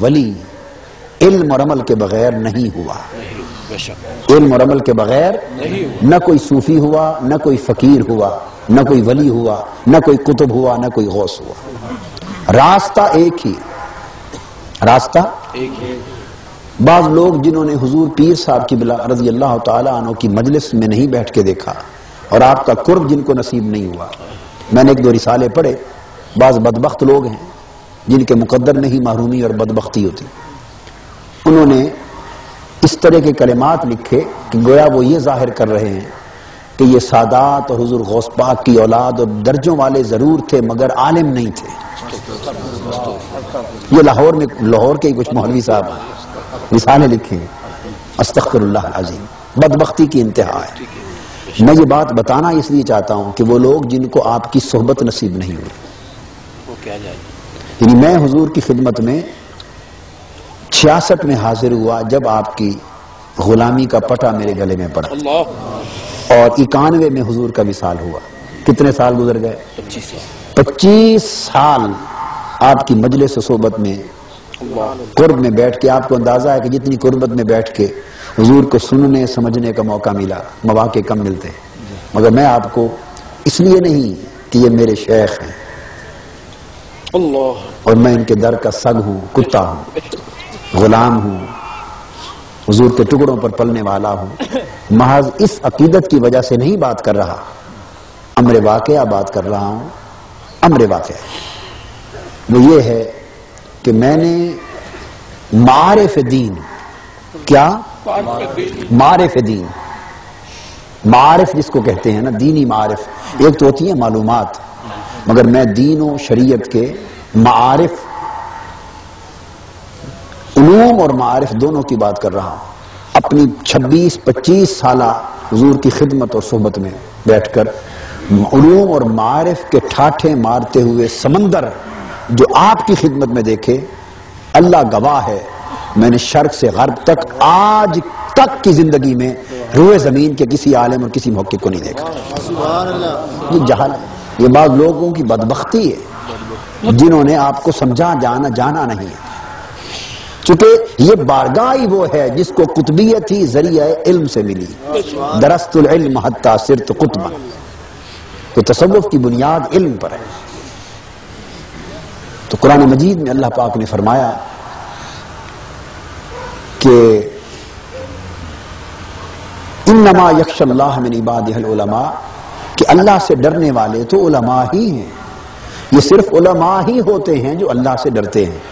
वली, इल्म और अमल के बगैर नहीं हुआ। इल्म और अमल के बगैर न कोई सूफी हुआ, न कोई फकीर हुआ, न कोई वली हुआ, न कोई कुतुब हुआ, न कोई गौस हुआ। रास्ता एक ही। रास्ता? एक ही बाज लोग जिन्होंने हुजूर पीर साहब की बिला रज़ी अल्लाह अन्हु की मजलिस में नहीं बैठ के देखा, और आपका कुर्ब जिनको नसीब नहीं हुआ। मैंने एक दो रिसाले पढ़े, बाज बदबख्त लोग हैं। जिनके मुकद्दर में ही महरूमी और बदबख्ती होती। उन्होंने इस तरह के कलिमात लिखे कि गोया वो ये ज़ाहिर कर रहे हैं कि ये सादात और हजूर गौस पाक की औलाद और दर्जों वाले ज़रूर थे, मगर आलिम नहीं थे। ये लाहौर में, लाहौर के कुछ मौलवी साहब मिसालें लिखी हैं। अस्तगफिरुल्लाह अजीम बदबख्ती की इंतहा है। मैं ये बात बताना इसलिए चाहता हूँ कि वो लोग जिनको आपकी सोहबत नसीब नहीं हुई। यानी मैं हुजूर की खिदमत में छियासठ में हाजिर हुआ जब आपकी गुलामी का पटा मेरे गले में पड़ा। और इक्यानवे में हुजूर का विसाल हुआ। कितने साल गुजर गए? पच्चीस साल। आपकी मजलिस सोबत में कुर्ब में बैठ के आपको अंदाज़ा है कि जितनी कुर्बत में बैठ के हुजूर को सुनने समझने का मौका मिला मौके कम मिलते हैं। मगर मैं आपको इसलिए नहीं कि ये मेरे शेख हैं। और मैं इनके दर का सग हूँ, कुत्ता हूँ, गुलाम हूँ, हजूर के टुकड़ों पर पलने वाला हूँ। महज इस अकीदत की वजह से नहीं बात कर रहा। अमर वाकया बात कर रहा हूँ, अमर वाकया। वो ये है कि मैंने मारिफ दीन, क्या? मारिफ दीन। मारिफ जिसको कहते हैं ना, दीनी मारिफ। एक तो होती है मालूमात। मगर मैं दीन और शरीयत के मारिफ उलूम और मारिफ दोनों की बात कर रहा हूँ। अपनी 26-25 साल हुजूर की खिदमत और सोहबत में बैठकर उलूम और मारिफ के ठाठे मारते हुए समंदर जो आपकी खिदमत में देखे, अल्लाह गवाह है। मैंने शर्क से गर्ब तक, आज तक की ज़िंदगी में रुए ज़मीन के किसी आलम और किसी मौके को नहीं देखा। ये जहाल ये बात लोगों की बदबख्ती है, जिन्होंने आपको समझा, जाना जाना नहीं है। चूँकि ये बारगाह वो है जिसको कुतबियत ही ज़रिया इल्म से मिली। दरअसल हत्ता सिरत कुतबा। तो तसव्वुफ की बुनियाद इल्म पर है। तो कुरान मजीद में अल्लाह पाक ने फरमाया कि इन्नमा यक्षल्लाह मिन इबादिहिल उलमा। कि अल्लाह से डरने वाले तो उलमा ही हैं। ये सिर्फ़ उलमा ही होते हैं जो अल्लाह से डरते हैं।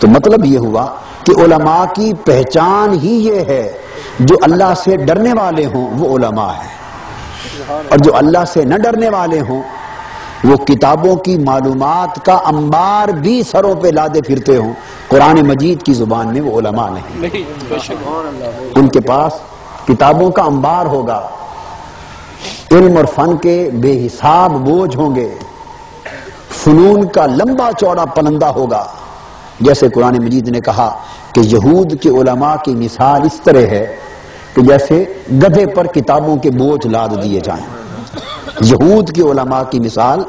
तो मतलब ये हुआ कि उलमा की पहचान ही ये है जो अल्लाह से डरने वाले हों वो उलमा है। और जो अल्लाह से न डरने वाले हों वो किताबों की मालूम का अंबार भी सरों पे लादे फिरते हों। कुरान मजीद की ज़ुबान में वो उलमा नहीं। नहीं उनके पास किताबों का अंबार होगा। इल्म और फन के बेहिसाब बोझ होंगे। फनून का लंबा चौड़ा पलंदा होगा। जैसे कुरान मजीद ने कहा कि यहूद के उलमा की मिसाल इस तरह है कि जैसे गधे पर किताबों के बोझ लाद दिए जाएँ। यहूद के उलमा की मिसाल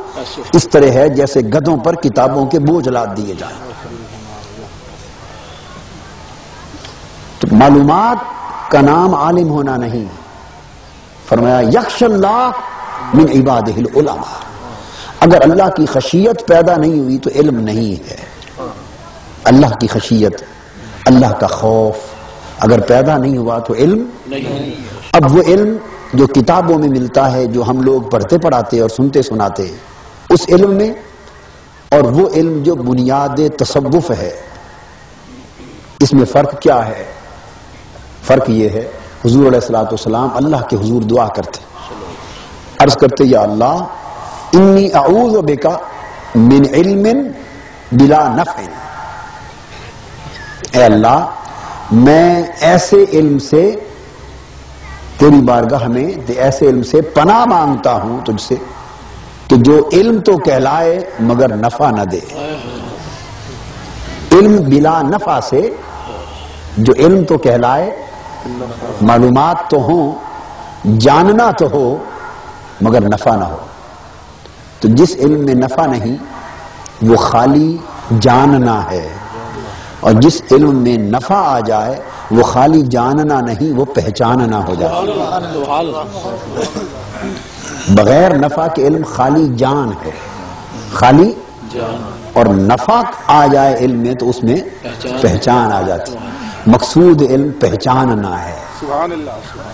इस तरह है जैसे गधों पर किताबों के बोझ लाद दिए जाएँ। तो मालूमात का नाम आलिम होना नहीं। फरमाया यक्षल्लाह मिन इबादिहिल उलमा। अगर अल्लाह की खशियत पैदा नहीं हुई तो इल्म नहीं है। अल्लाह की खशियत, अल्लाह का खौफ अगर पैदा नहीं हुआ तो इल्म अब वो इल्म जो किताबों में मिलता है, जो हम लोग पढ़ते पढ़ाते और सुनते सुनाते हैं उस इल्म में और वो इल्म जो बुनियाद तसव्वुफ है, इसमें फ़र्क क्या है? फ़र्क ये है हुजूर सलाम अल्लाह के हजूर दुआ करते। अर्ज़ करते, या अल्लाह, इन्नी अऊज बेका मिन बिला नफिन अल्लाह, मैं ऐसे इल्म से, तेरी बारगाह में ऐसे इल्म से पना माँगता हूँ तुझसे, कि जो इल्म तो कहलाए मगर नफा न दे। इल्म बिला नफा से, जो इल्म तो कहलाए मालूमात तो हो, जानना तो हो, मगर नफा ना हो। तो जिस इल्म में नफा नहीं, वो खाली जानना है। और जिस इल्म में नफा आ जाए, वो खाली जानना नहीं, वो पहचानना हो जाए बगैर नफा के इल्म खाली जान है। खाली और नफा आ जाए इल्म में तो उसमें पहचान आ जाती है। मकसूद इल्म पहचानना है।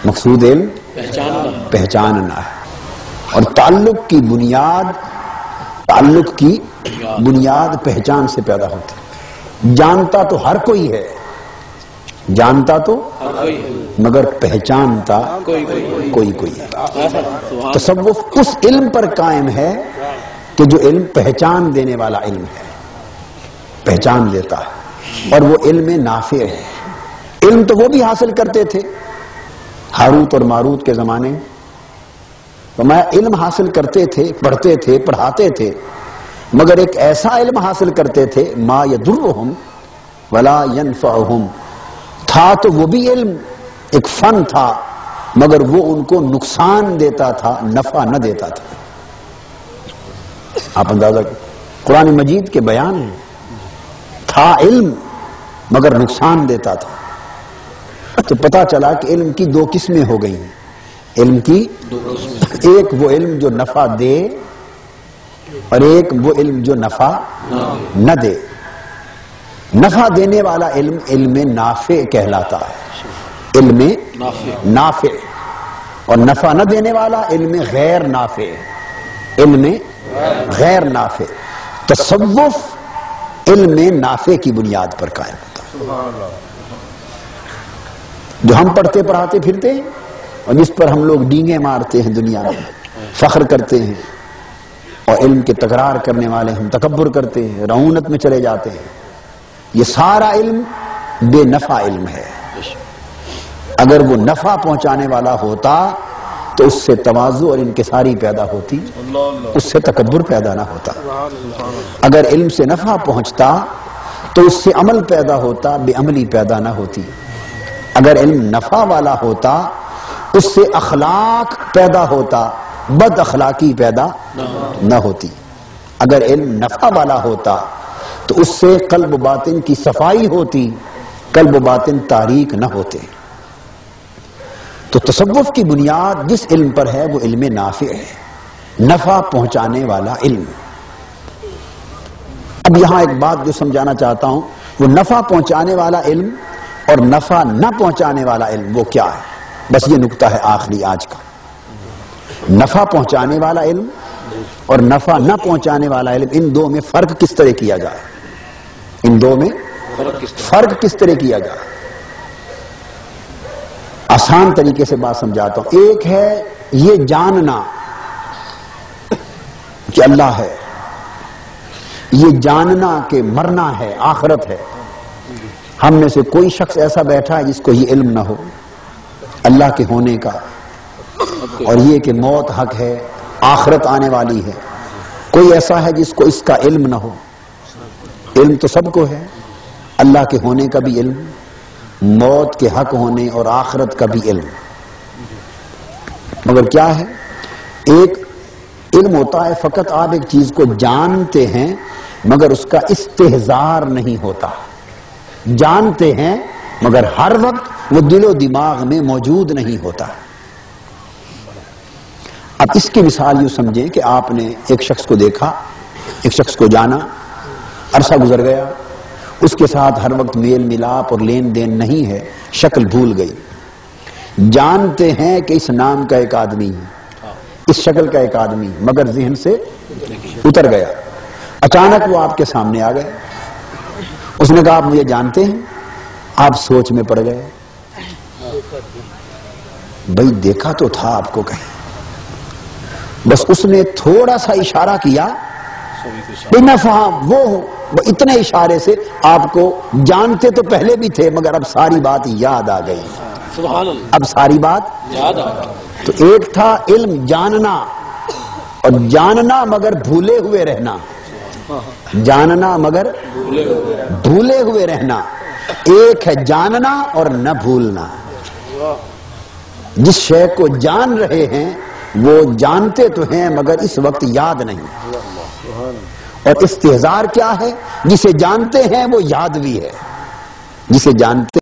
मकसूद इल्म पहचानना पहचानना है। और ताल्लुक की बुनियाद ताल्लुक की बुनियाद पहचान से पैदा होती है। जानता तो हर कोई है। जानता तो मगर पहचानता कोई कोई कोई कोई है। सुभान तसव्वुफ उस इल्म पर कायम है कि जो इल्म पहचान देने वाला इल्म है पहचान देता है। और वो इल्म नाफे है। इल्म तो वो भी हासिल करते थे। हारूत और मारूत के जमाने। तो मैं इल्म हासिल करते थे, पढ़ते थे, पढ़ाते थे। मगर एक ऐसा इल्म हासिल करते थे, मा यदुर्रहुम, वला था तो वो भी इल्म, एक फन था। मगर वो उनको नुकसान देता था, नफा न देता था। आप अंदाज़ा करें कुरान मजीद के बयान है। था इल्म, मगर नुकसान देता था। तो पता चला कि इल्म की दो किस्में हो गई इल्म की एक वो इल्म जो नफा दे और एक वो इल्म जो नफा न दे। नफा देने वाला इल्म इल्म नाफे कहलाता है। इल्म। नाफे। और नफा न देने वाला इल्म गैर नाफे। इल्म गैर नाफे। तसव्वुफ इल्म नाफे की बुनियाद पर कायम होता है। जो हम पढ़ते पढ़ाते फिरते हैं, और जिस पर हम लोग डींगे मारते हैं दुनिया में, फख्र करते हैं, और इल्म के तकरार करने वाले हम तकबर करते हैं, रऊनत में चले जाते हैं। ये सारा इल्म बेनफा इल्म है। अगर वो नफा पहुँचाने वाला होता तो उससे तवाजु और इनकिसारी पैदा होती, उससे तकबर पैदा ना होता। अगर इल्म से नफा पहुँचता तो उससे अमल पैदा होता, बेअमली पैदा ना होती। अगर इल्म नफा वाला होता, उससे अखलाक पैदा होता, बद अखलाकी पैदा न होती। अगर इल्म नफा वाला होता तो उससे कल्ब बातिन की सफ़ाई होती, कल्ब बातिन तारीक न होते। तो तसव्वुफ की बुनियाद जिस इल्म पर है, वो इल्म नाफे है। नफा पहुँचाने वाला इल्म। अब यहाँ एक बात जो समझाना चाहता हूँ, वो नफा पहुँचाने वाला इल्म और नफा न पहुँचाने वाला इल्म वो क्या है? बस ये नुकता है आखिरी आज का। नफा पहुँचाने वाला इल्म और नफा न पहुँचाने वाला इल्म, इन दो में फ़र्क किस तरह किया जाए? इन दो में फ़र्क किस तरह किया जाए? आसान तरीके से बात समझाता हूँ। एक है ये जानना कि अल्लाह है। ये जानना कि मरना है, आखरत है। हम में से कोई शख्स ऐसा बैठा है जिसको ये इल्म ना हो। अल्लाह के होने का। और ये कि मौत हक है, आखरत आने वाली है। कोई ऐसा है जिसको इसका इल्म ना हो। इल्म तो सबको है। अल्लाह के होने का भी इल्म, मौत के हक होने और आखरत का भी इल्म। मगर क्या है? एक इल्म होता है, फकत आप एक चीज़ को जानते हैं, मगर उसका इस्तेजार नहीं होता। जानते हैं, मगर हर वक्त वो दिलो दिमाग में मौजूद नहीं होता। अब इसकी मिसाल यूँ समझें कि आपने एक शख्स को देखा, एक शख्स को जाना, अरसा गुजर गया, उसके साथ हर वक्त मेल मिलाप और लेन देन नहीं है, शक्ल भूल गई। जानते हैं कि इस नाम का एक आदमी है इस शक्ल का एक आदमी, मगर जहन से उतर गया। अचानक वो आपके सामने आ गए। उसने कहा आप मुझे जानते हैं? आप सोच में पड़ गए। भाई देखा तो था आपको कहीं। बस उसने थोड़ा सा इशारा किया बिना फहा वो वो इतने इशारे से आपको जानते तो पहले भी थे मगर अब सारी बात याद आ गई। अब सारी बात याद आ गया तो एक था इल्म जानना और जानना मगर भूले हुए रहना। जानना मगर भूले हुए रहना। एक है जानना और न भूलना। जिस शय को जान रहे हैं, वो जानते तो हैं, मगर इस वक्त याद नहीं। और इस्तेजार क्या है? जिसे जानते हैं, वो याद भी है। जिसे जानते